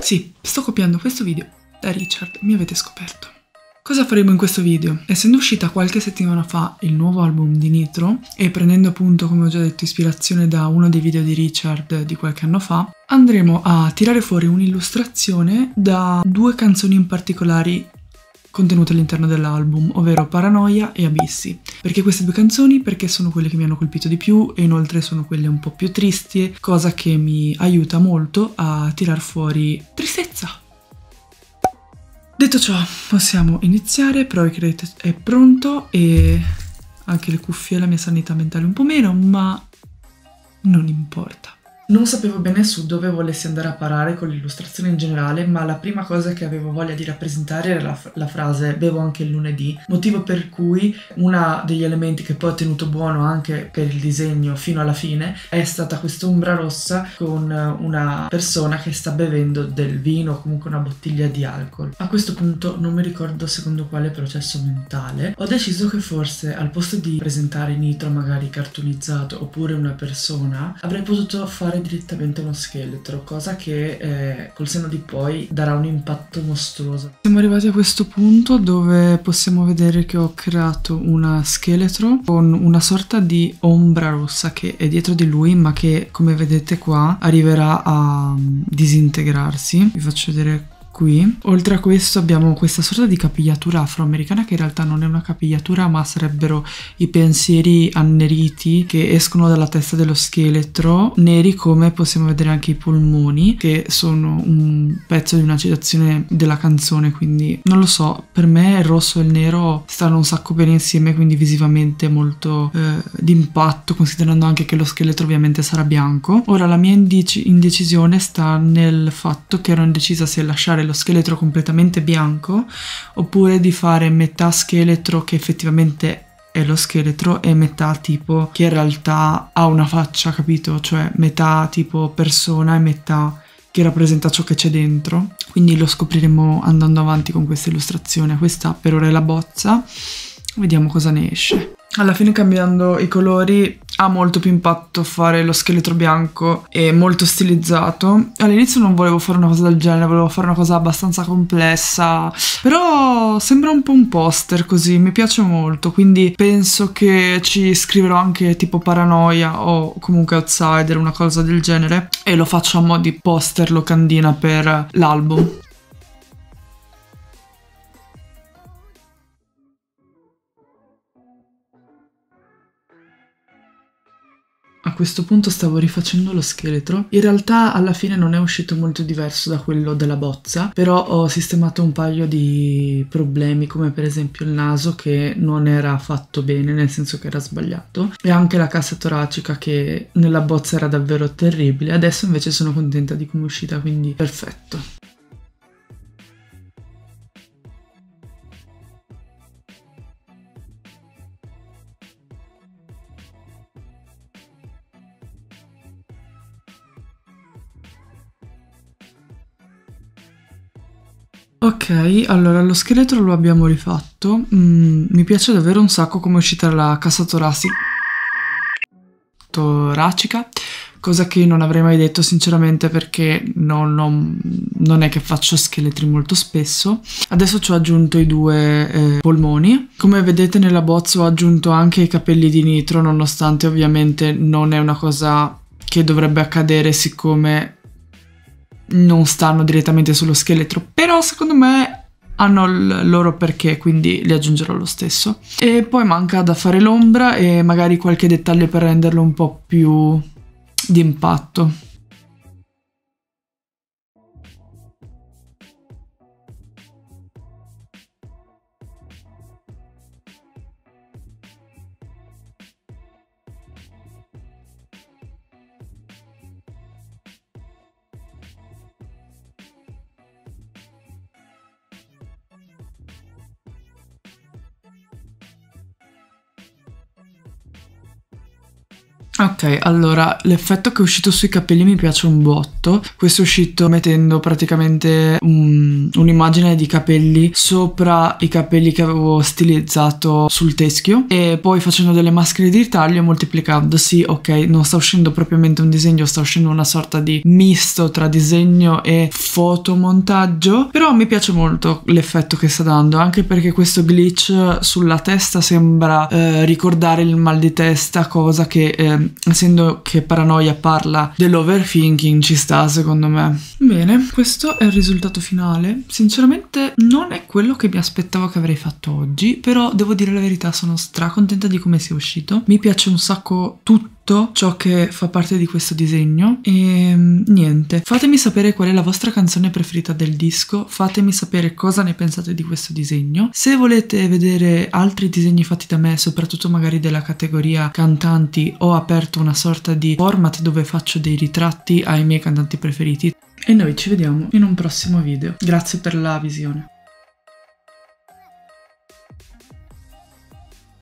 Sì, sto copiando questo video da Richard, mi avete scoperto. Cosa faremo in questo video? Essendo uscita qualche settimana fa il nuovo album di Nitro e prendendo appunto, come ho già detto, ispirazione da uno dei video di Richard di qualche anno fa, andremo a tirare fuori un'illustrazione da due canzoni in particolari contenute all'interno dell'album, ovvero Paranoia e Abissi. Perché queste due canzoni? Perché sono quelle che mi hanno colpito di più e inoltre sono quelle un po' più tristi, cosa che mi aiuta molto a tirar fuori tristezza. Detto ciò, possiamo iniziare, il credit è pronto e anche le cuffie e la mia sanità mentale un po' meno, ma non importa. Non sapevo bene su dove volessi andare a parare con l'illustrazione in generale, ma la prima cosa che avevo voglia di rappresentare era la, la frase bevo anche il lunedì, motivo per cui uno degli elementi che poi ho tenuto buono anche per il disegno fino alla fine è stata quest'ombra rossa con una persona che sta bevendo del vino o comunque una bottiglia di alcol. A questo punto non mi ricordo secondo quale processo mentale, ho deciso che forse al posto di presentare Nitro magari cartoonizzato oppure una persona, avrei potuto fare fare direttamente uno scheletro, cosa che eh, col seno di poi darà un impatto mostruoso. Siamo arrivati a questo punto dove possiamo vedere che ho creato una scheletro con una sorta di ombra rossa che è dietro di lui ma che come vedete qua arriverà a disintegrarsi. Vi faccio vedere qui. Oltre a questo abbiamo questa sorta di capigliatura afroamericana che in realtà non è una capigliatura ma sarebbero i pensieri anneriti che escono dalla testa dello scheletro, neri come possiamo vedere anche i polmoni che sono un pezzo di una citazione della canzone quindi non lo so, per me il rosso e il nero stanno un sacco bene insieme quindi visivamente molto eh, d'impatto considerando anche che lo scheletro ovviamente sarà bianco. Ora la mia indecisione sta nel fatto che ero indecisa se lasciare lo scheletro completamente bianco oppure di fare metà scheletro che effettivamente è lo scheletro e metà tipo che in realtà ha una faccia, capito? Cioè metà tipo persona e metà che rappresenta ciò che c'è dentro. Quindi lo scopriremo andando avanti con questa illustrazione. Questa per ora è la bozza. Vediamo cosa ne esce. Alla fine cambiando i colori ha molto più impatto fare lo scheletro bianco e molto stilizzato. All'inizio non volevo fare una cosa del genere, volevo fare una cosa abbastanza complessa, però sembra un po' un poster così, mi piace molto, quindi penso che ci scriverò anche tipo paranoia o comunque outsider, una cosa del genere e lo faccio a mo' di poster locandina per l'album. Questo punto stavo rifacendo lo scheletro. In realtà alla fine non è uscito molto diverso da quello della bozza, però ho sistemato un paio di problemi come per esempio il naso che non era fatto bene, nel senso che era sbagliato, e anche la cassa toracica che nella bozza era davvero terribile. Adesso invece sono contenta di come è uscita, quindi perfetto. Ok, allora lo scheletro lo abbiamo rifatto. Mm, mi piace davvero un sacco come è uscita la cassa toracica. toracica, cosa che non avrei mai detto sinceramente perché non, non, non è che faccio scheletri molto spesso. Adesso ci ho aggiunto i due eh, polmoni. Come vedete nella bozza ho aggiunto anche i capelli di nitro, nonostante ovviamente non è una cosa che dovrebbe accadere siccome non stanno direttamente sullo scheletro, però secondo me hanno il loro perché, quindi li aggiungerò lo stesso. E poi manca da fare l'ombra e magari qualche dettaglio per renderlo un po' più d'impatto. Ok, allora l'effetto che è uscito sui capelli mi piace un botto. Questo è uscito mettendo praticamente un, un'immagine di capelli sopra i capelli che avevo stilizzato sul teschio e poi facendo delle maschere di ritaglio moltiplicando. Sì, ok, non sta uscendo propriamente un disegno, sta uscendo una sorta di misto tra disegno e fotomontaggio, però mi piace molto l'effetto che sta dando, anche perché questo glitch sulla testa sembra eh, ricordare il mal di testa, cosa che eh, essendo che Paranoia parla dell'overthinking, ci sta secondo me. Bene, questo è il risultato finale. Sinceramente non è quello che mi aspettavo che avrei fatto oggi, però devo dire la verità, sono stracontenta di come sia uscito. Mi piace un sacco tutto ciò che fa parte di questo disegno e mm, niente fatemi sapere qual è la vostra canzone preferita del disco fatemi sapere cosa ne pensate di questo disegno se volete vedere altri disegni fatti da me soprattutto magari della categoria cantanti ho aperto una sorta di format dove faccio dei ritratti ai miei cantanti preferiti e noi ci vediamo in un prossimo video. Grazie per la visione